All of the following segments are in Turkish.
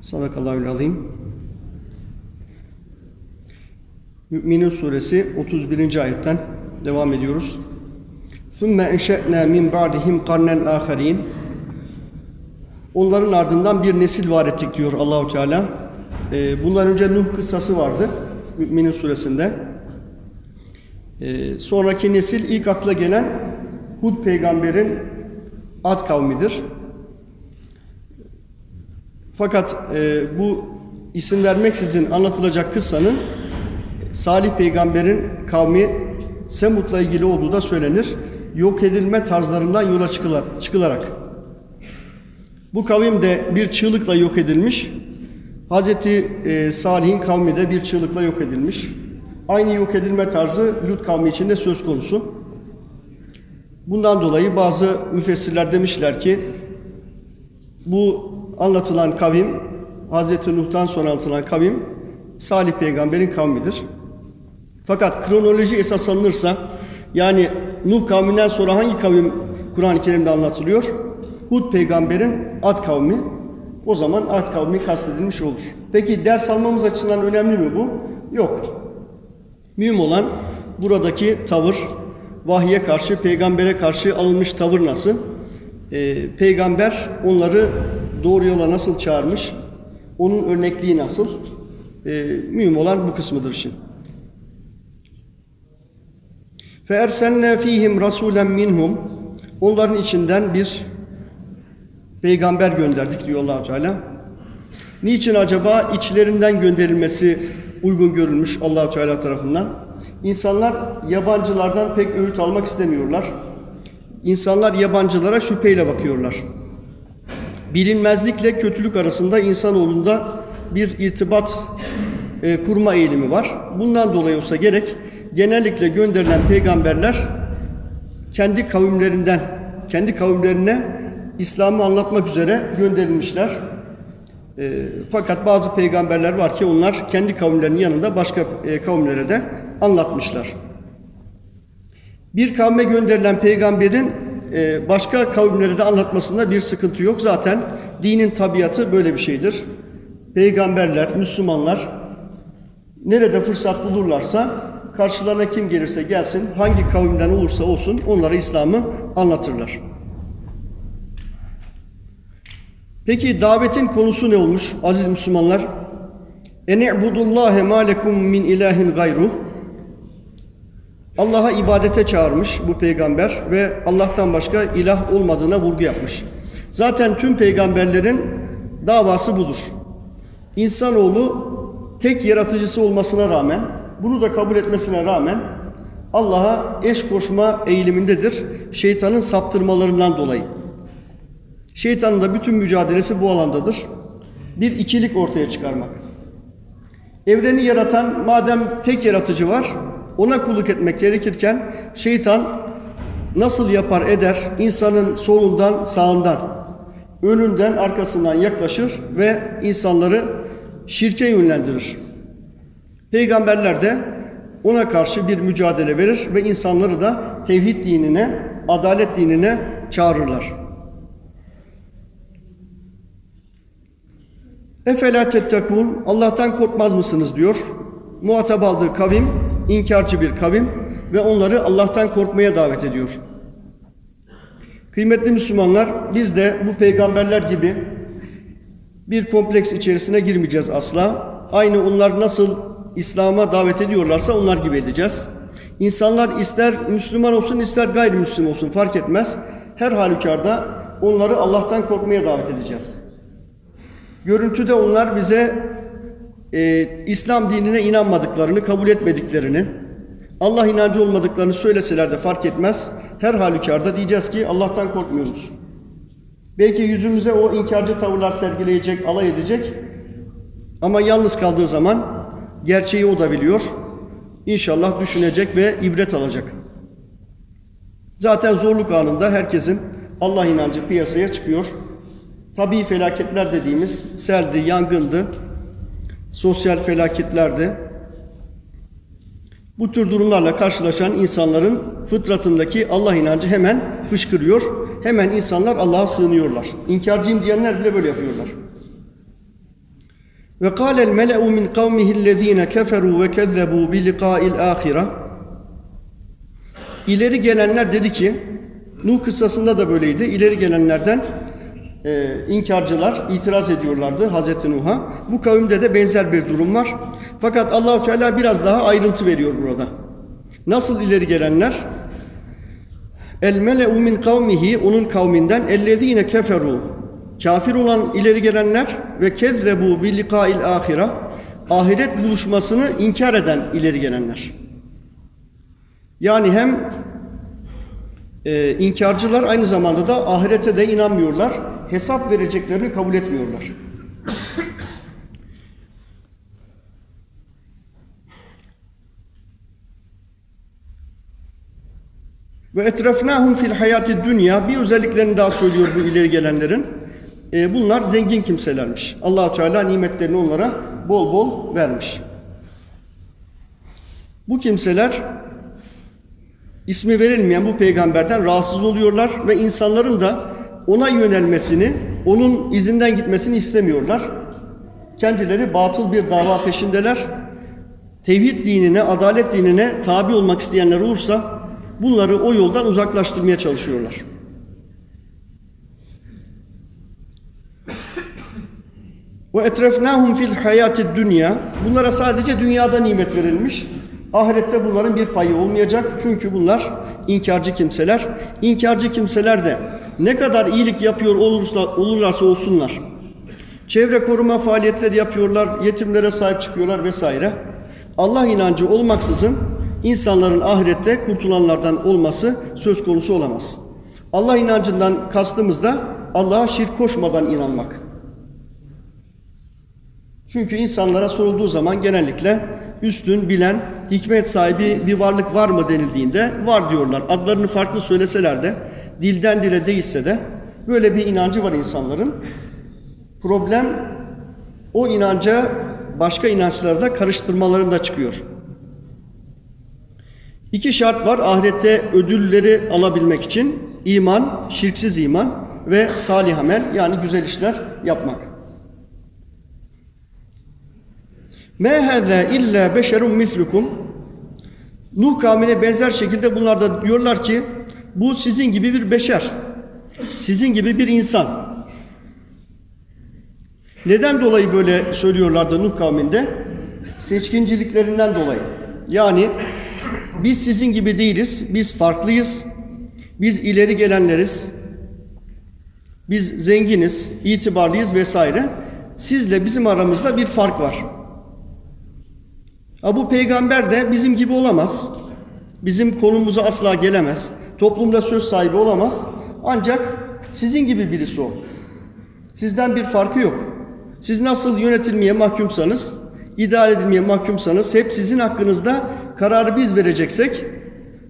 Sadakallahu azim. Mü'minin suresi 31. ayetten devam ediyoruz. ثُمَّ اَنْشَأْنَا مِنْ بَعْدِهِمْ قَرْنًا آخَرِينَ Onların ardından bir nesil var ettik diyor Allahu Teala. Ee, bundan önce Nuh kıssası vardı Müminin suresinde. Ee, sonraki nesil ilk akla gelen Hud peygamberin Ad kavmidir. Fakat e, bu isim vermeksizin anlatılacak kıssanın Salih peygamberin kavmi Semut'la ilgili olduğu da söylenir. Yok edilme tarzlarından yola çıkılar, çıkılarak. Bu kavim de bir çığlıkla yok edilmiş. Hz. E, Salih'in kavmi de bir çığlıkla yok edilmiş. Aynı yok edilme tarzı Lut kavmi için de söz konusu. Bundan dolayı bazı müfessirler demişler ki bu anlatılan kavim Hz. Nuh'tan sonra anlatılan kavim Salih peygamberin kavmidir. Fakat kronoloji esas alınırsa yani Nuh kavminden sonra hangi kavim Kur'an-ı Kerim'de anlatılıyor? Hud peygamberin Ad kavmi. O zaman Ad kavmi kastedilmiş olur. Peki ders almamız açısından önemli mi bu? Yok. Mühim olan buradaki tavır, vahye karşı, peygambere karşı alınmış tavır nasıl? Ee, peygamber onları doğru yola nasıl çağırmış? Onun örnekliği nasıl? Ee, mühim olan bu kısmıdır şimdi. فَاَرْسَلْنَا ف۪يهِمْ رَسُولًا minhum Onların içinden bir peygamber gönderdik diyor allah Teala. Niçin acaba içlerinden gönderilmesi uygun görülmüş allah Teala tarafından? İnsanlar yabancılardan pek öğüt almak istemiyorlar. İnsanlar yabancılara şüpheyle bakıyorlar. Bilinmezlikle kötülük arasında insanoğlunda bir irtibat e, kurma eğilimi var. Bundan dolayı olsa gerek genellikle gönderilen peygamberler kendi kavimlerinden, kendi kavimlerine İslam'ı anlatmak üzere gönderilmişler. E, fakat bazı peygamberler var ki onlar kendi kavimlerinin yanında başka e, kavimlere de anlatmışlar. Bir kavme gönderilen peygamberin başka kavimlere de anlatmasında bir sıkıntı yok. Zaten dinin tabiatı böyle bir şeydir. Peygamberler, Müslümanlar nerede fırsat bulurlarsa karşılarına kim gelirse gelsin, hangi kavimden olursa olsun onlara İslam'ı anlatırlar. Peki davetin konusu ne olmuş aziz Müslümanlar? Ene'budullâhe mâ min ilahin gayruh Allah'a ibadete çağırmış bu peygamber ve Allah'tan başka ilah olmadığına vurgu yapmış. Zaten tüm peygamberlerin davası budur. İnsanoğlu tek yaratıcısı olmasına rağmen, bunu da kabul etmesine rağmen Allah'a eş koşma eğilimindedir. Şeytanın saptırmalarından dolayı. Şeytanın da bütün mücadelesi bu alandadır. Bir ikilik ortaya çıkarmak. Evreni yaratan madem tek yaratıcı var, ona kulluk etmek gerekirken şeytan nasıl yapar eder insanın solundan sağından önünden arkasından yaklaşır ve insanları şirke yönlendirir. Peygamberler de ona karşı bir mücadele verir ve insanları da tevhid dinine, adalet dinine çağırırlar. Efela tettekun Allah'tan korkmaz mısınız diyor. Muhatap aldığı kavim inkarcı bir kavim ve onları Allah'tan korkmaya davet ediyor. Kıymetli Müslümanlar biz de bu peygamberler gibi bir kompleks içerisine girmeyeceğiz asla. Aynı onlar nasıl İslam'a davet ediyorlarsa onlar gibi edeceğiz. İnsanlar ister Müslüman olsun ister gayrimüslim olsun fark etmez. Her halükarda onları Allah'tan korkmaya davet edeceğiz. Görüntüde onlar bize e, İslam dinine inanmadıklarını, kabul etmediklerini, Allah inancı olmadıklarını söyleseler de fark etmez. Her halükarda diyeceğiz ki Allah'tan korkmuyoruz. Belki yüzümüze o inkarcı tavırlar sergileyecek, alay edecek. Ama yalnız kaldığı zaman gerçeği o da biliyor. İnşallah düşünecek ve ibret alacak. Zaten zorluk anında herkesin Allah inancı piyasaya çıkıyor. Tabii felaketler dediğimiz seldi, yangındı, sosyal felaketlerdi. Bu tür durumlarla karşılaşan insanların fıtratındaki Allah inancı hemen fışkırıyor. Hemen insanlar Allah'a sığınıyorlar. İnkarcıyım diyenler bile böyle yapıyorlar. Ve kâlel mele'u min kavmihillezîne keferû ve kezzebû bi liqâ'il âhire. İleri gelenler dedi ki, Nuh kıssasında da böyleydi. İleri gelenlerden e, inkarcılar itiraz ediyorlardı Hazreti Nuh'a. Bu kavimde de benzer bir durum var. Fakat Allahu Teala biraz daha ayrıntı veriyor burada. Nasıl ileri gelenler? El mele'u min kavmihi onun kavminden ellezine keferu kafir olan ileri gelenler ve kezzebu bi liqa'il ahire ahiret buluşmasını inkar eden ileri gelenler. Yani hem e, inkarcılar aynı zamanda da ahirete de inanmıyorlar. Hesap vereceklerini kabul etmiyorlar. Ve etrafnahum fil hayati dünya bir özelliklerini daha söylüyor bu ileri gelenlerin. E, bunlar zengin kimselermiş. allah Teala nimetlerini onlara bol bol vermiş. Bu kimseler ismi verilmeyen bu peygamberden rahatsız oluyorlar ve insanların da ona yönelmesini, onun izinden gitmesini istemiyorlar. Kendileri batıl bir dava peşindeler. Tevhid dinine, adalet dinine tabi olmak isteyenler olursa bunları o yoldan uzaklaştırmaya çalışıyorlar. Ve etrefnahum fil hayati dünya. Bunlara sadece dünyada nimet verilmiş. Ahirette bunların bir payı olmayacak. Çünkü bunlar inkarcı kimseler. İnkarcı kimseler de ne kadar iyilik yapıyor olursa olurlarsa olsunlar. Çevre koruma faaliyetleri yapıyorlar, yetimlere sahip çıkıyorlar vesaire. Allah inancı olmaksızın insanların ahirette kurtulanlardan olması söz konusu olamaz. Allah inancından kastımız da Allah'a şirk koşmadan inanmak. Çünkü insanlara sorulduğu zaman genellikle üstün, bilen, hikmet sahibi bir varlık var mı denildiğinde var diyorlar. Adlarını farklı söyleseler de, dilden dile değilse de böyle bir inancı var insanların. Problem o inanca başka inançlarda karıştırmalarında çıkıyor. İki şart var ahirette ödülleri alabilmek için. iman, şirksiz iman ve salih amel yani güzel işler yapmak. Me hâzâ illa beşerun mislukum. Nuh kavmine benzer şekilde bunlar da diyorlar ki bu sizin gibi bir beşer. Sizin gibi bir insan. Neden dolayı böyle söylüyorlardı Nuh kavminde? Seçkinciliklerinden dolayı. Yani biz sizin gibi değiliz, biz farklıyız, biz ileri gelenleriz, biz zenginiz, itibarlıyız vesaire. Sizle bizim aramızda bir fark var. Ha, bu peygamber de bizim gibi olamaz. Bizim konumuza asla gelemez. Toplumda söz sahibi olamaz. Ancak sizin gibi birisi o. Sizden bir farkı yok. Siz nasıl yönetilmeye mahkumsanız, idare edilmeye mahkumsanız hep sizin hakkınızda kararı biz vereceksek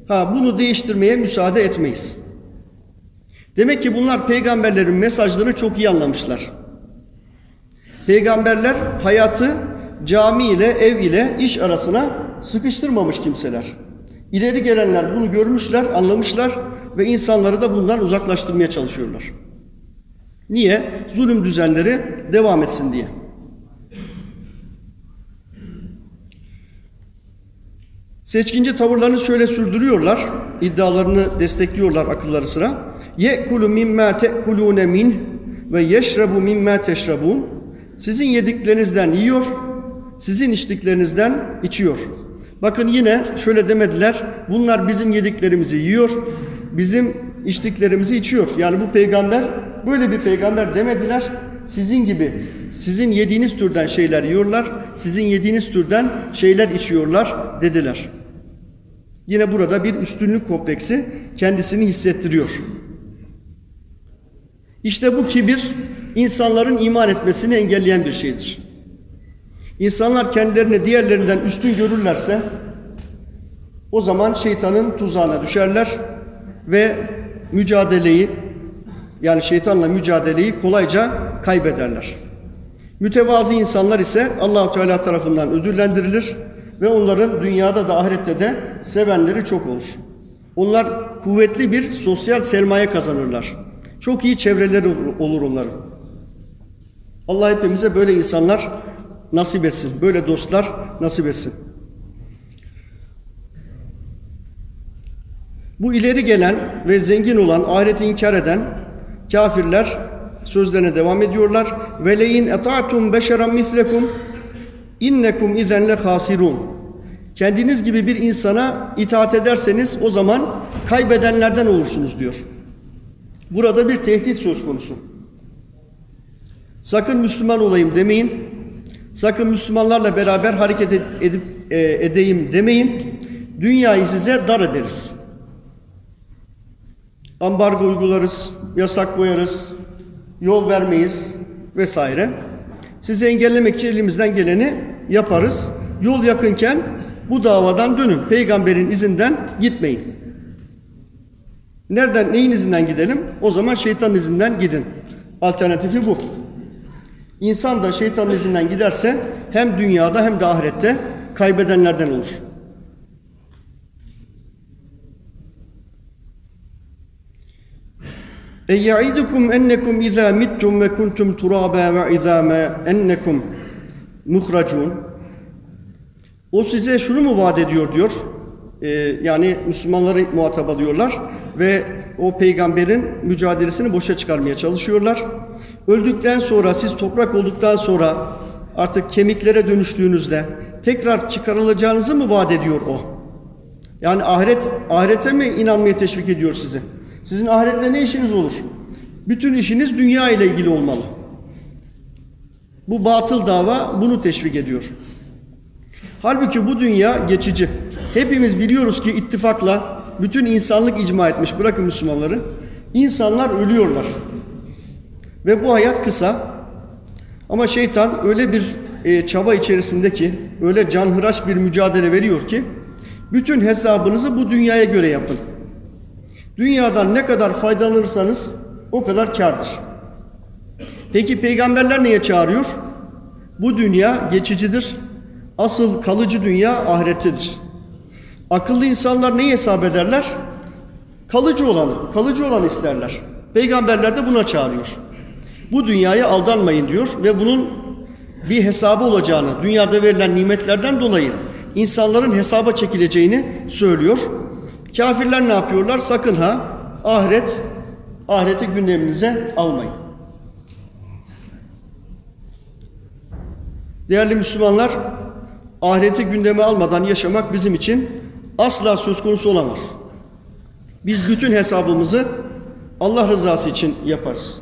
ha bunu değiştirmeye müsaade etmeyiz. Demek ki bunlar peygamberlerin mesajlarını çok iyi anlamışlar. Peygamberler hayatı cami ile ev ile iş arasına sıkıştırmamış kimseler. İleri gelenler bunu görmüşler, anlamışlar ve insanları da bundan uzaklaştırmaya çalışıyorlar. Niye? Zulüm düzenleri devam etsin diye. Seçkinci tavırlarını şöyle sürdürüyorlar, iddialarını destekliyorlar akılları sıra. Ye'kulu mimma te'kulune min ve yeşrebu mimma teşrabun. Sizin yediklerinizden yiyor, sizin içtiklerinizden içiyor. Bakın yine şöyle demediler, bunlar bizim yediklerimizi yiyor, bizim içtiklerimizi içiyor. Yani bu peygamber böyle bir peygamber demediler. Sizin gibi, sizin yediğiniz türden şeyler yiyorlar, sizin yediğiniz türden şeyler içiyorlar dediler. Yine burada bir üstünlük kompleksi kendisini hissettiriyor. İşte bu kibir insanların iman etmesini engelleyen bir şeydir. İnsanlar kendilerini diğerlerinden üstün görürlerse o zaman şeytanın tuzağına düşerler ve mücadeleyi yani şeytanla mücadeleyi kolayca kaybederler. Mütevazi insanlar ise allah Teala tarafından ödüllendirilir ve onların dünyada da ahirette de sevenleri çok olur. Onlar kuvvetli bir sosyal sermaye kazanırlar. Çok iyi çevreleri olur onların. Allah hepimize böyle insanlar nasip etsin. Böyle dostlar nasip etsin. Bu ileri gelen ve zengin olan, ahireti inkar eden kafirler sözlerine devam ediyorlar. Ve leyin eta'tum beşeran mislekum innekum izen le hasirun. Kendiniz gibi bir insana itaat ederseniz o zaman kaybedenlerden olursunuz diyor. Burada bir tehdit söz konusu. Sakın Müslüman olayım demeyin. Sakın Müslümanlarla beraber hareket edip e, edeyim demeyin. Dünyayı size dar ederiz. Ambargo uygularız, yasak koyarız, yol vermeyiz vesaire. Sizi engellemek için elimizden geleni yaparız. Yol yakınken bu davadan dönün. Peygamberin izinden gitmeyin. Nereden, neyin izinden gidelim? O zaman şeytan izinden gidin. Alternatifi bu. İnsan da şeytanın izinden giderse hem dünyada hem de ahirette kaybedenlerden olur. E ya'idukum ennekum iza mittum ve kuntum turaba ve izama ennekum muhracun. O size şunu mu vaat ediyor diyor. Ee, yani Müslümanları muhatap alıyorlar ve o peygamberin mücadelesini boşa çıkarmaya çalışıyorlar. Öldükten sonra siz toprak olduktan sonra artık kemiklere dönüştüğünüzde tekrar çıkarılacağınızı mı vaat ediyor o? Yani ahiret ahirete mi inanmaya teşvik ediyor sizi? Sizin ahirette ne işiniz olur? Bütün işiniz dünya ile ilgili olmalı. Bu batıl dava bunu teşvik ediyor. Halbuki bu dünya geçici. Hepimiz biliyoruz ki ittifakla bütün insanlık icma etmiş. Bırakın Müslümanları. İnsanlar ölüyorlar. Ve bu hayat kısa. Ama şeytan öyle bir e, çaba içerisindeki, öyle canhıraş bir mücadele veriyor ki bütün hesabınızı bu dünyaya göre yapın. Dünyadan ne kadar faydalanırsanız o kadar kardır. Peki peygamberler neye çağırıyor? Bu dünya geçicidir. Asıl kalıcı dünya ahirettedir. Akıllı insanlar neyi hesap ederler? Kalıcı olanı, kalıcı olanı isterler. Peygamberler de buna çağırıyor. Bu dünyaya aldanmayın diyor ve bunun bir hesabı olacağını, dünyada verilen nimetlerden dolayı insanların hesaba çekileceğini söylüyor. Kafirler ne yapıyorlar? Sakın ha ahiret, ahireti gündeminize almayın. Değerli Müslümanlar, ahireti gündeme almadan yaşamak bizim için asla söz konusu olamaz. Biz bütün hesabımızı Allah rızası için yaparız.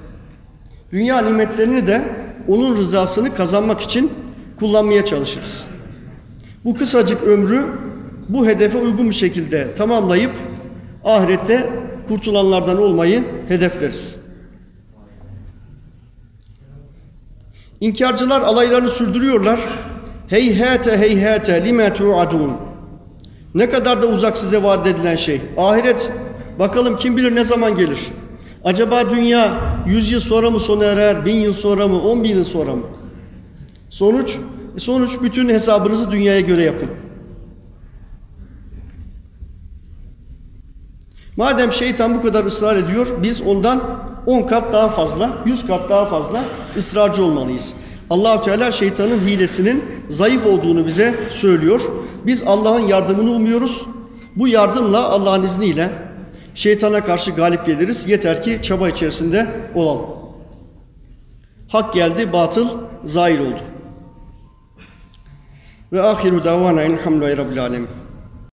Dünya nimetlerini de onun rızasını kazanmak için kullanmaya çalışırız. Bu kısacık ömrü bu hedefe uygun bir şekilde tamamlayıp ahirette kurtulanlardan olmayı hedefleriz. İnkarcılar alaylarını sürdürüyorlar. Heyhate heyhate lime tu'adun. Ne kadar da uzak size vaat edilen şey. Ahiret bakalım kim bilir ne zaman gelir. Acaba dünya 100 yıl sonra mı sona erer, 1000 yıl sonra mı, 10 bin yıl sonra mı? Sonuç, sonuç bütün hesabınızı dünyaya göre yapın. Madem şeytan bu kadar ısrar ediyor, biz ondan 10 kat daha fazla, 100 kat daha fazla ısrarcı olmalıyız. allah Teala şeytanın hilesinin zayıf olduğunu bize söylüyor. Biz Allah'ın yardımını umuyoruz. Bu yardımla Allah'ın izniyle şeytana karşı galip geliriz. Yeter ki çaba içerisinde olalım. Hak geldi, batıl zahir oldu. Ve ahiru davana elhamdülillahi rabbil alemin.